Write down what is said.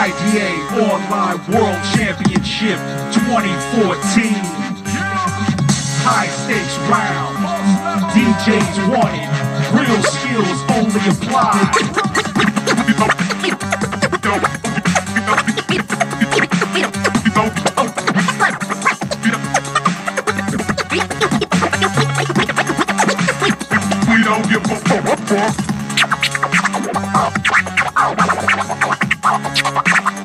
IDA Online World Championship 2014. High stakes round. DJs wanted. Real skills only applied. We don't give a fuck. ハハハハ!